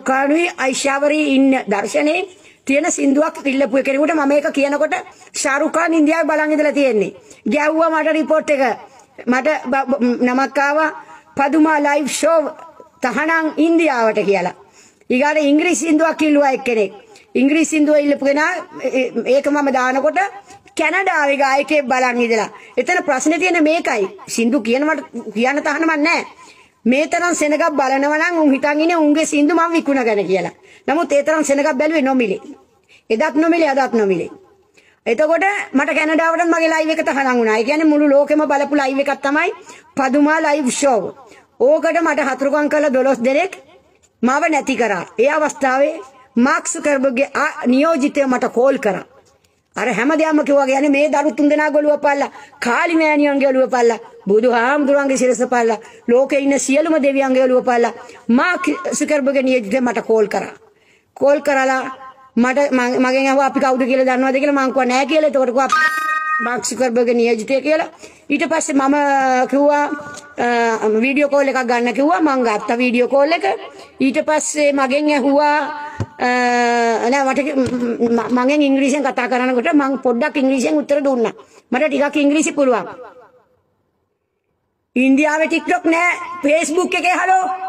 කානුයි අයිශාවරී ඉන්න දර්ශනයේ තියෙන සින්දුවක් ඉල්ලපු කෙනෙකුට මම ඒක කියනකොට ශාරුඛාන් ඉන්දියාවේ බලන් ඉඳලා තියෙන්නේ. ගැව්වා මට රිපෝට් එක. මට බ- බ- නමක් ආවා පදුමා ලයිව් ෂෝ තහනම් ඉන්දියාවට කියලා. ඊගාට ඉංග්‍රීසි සින්දුවක් ඉල්ලුවා එක්කෙනෙක්. ඉංග්‍රීසි සින්දුව ඉල්ලපු කෙනා ඒ- ඒක මම දානකොට කැනඩාවේ ගායකයෙක් බලන් ඉඳලා. එතන ප්‍රශ්නේ තියෙන මේකයි. සින්දු කියනවට කියන්න තහනමක් නැහැ. මේ තරම් සෙනගක් බලනවා නම් උන් හිතන් ඉන්නේ උන්ගේ සින්දු මම විකුණගෙන කියලා. නමුත් ඒ තරම් සෙනගක් බැලුවේ නොමිලේ. එදත් නොමිලේ අදත් නොමිලේ. එතකොට මට කැනඩාවටත් මගේ ලයිව් එක තහනම් වුණා. ඒ කියන්නේ මුළු ලෝකෙම බලපු ලයිව් එකක් තමයි පදුමා ලයිව් ෂෝව. ඕකට මට හතුරුකම් කළ 12 දෙනෙක් මාව නැති කරා. ඒ අවස්ථාවේ මාක් සුකර්බර්ග්ගේ ආ- නියෝජිතය මට කෝල් කරා. අර හැමදේම කිව්වා කියන්නේ මේ දරු තුන් දෙනා ගොළුව පල්ලා කාලි මෑණියන්ගේ ඔළුව පල්ලා බුදුහාමුදුරන්ගේ සිරස පල්ලා ලෝකේ ඉන්න සියලුම දෙවියන්ගේ ඔළුව පල්ලා මා සුකර්බර්ග්ගේ නියෝජිතය මට කෝල් කරා. කෝල් කරලා මට මං- මගෙන් අහුවා අපි කවුද කියලා දන්නවද කියලා මං කිව්වා නෑ කියලා. එතකොට කිව්වා මාක් සුකර්බර්ග්ගේ නියෝජිතය කියලා. ඊට පස්සේ මම කිව්වා අ, වීඩියෝ කෝල් එකක් ගන්න කිව්වා මං ගත්තා වීඩියෝ කෝල් එක. ඊට පස්සේ මගෙන් ඇහුවා අ, නෑ මට කි- ම- ම- මගෙන් ඉංග්‍රීසියෙන් කතා කරනකොට මං පොඩ්ඩක් ඉංග්‍රීසියෙන් උත්තර දුන්නා. මට ටිකක් ඉංග්‍රීසි පුළුවන්. ඉන්දියාවේ TikTok නෑ Facebook එකේ හලෝ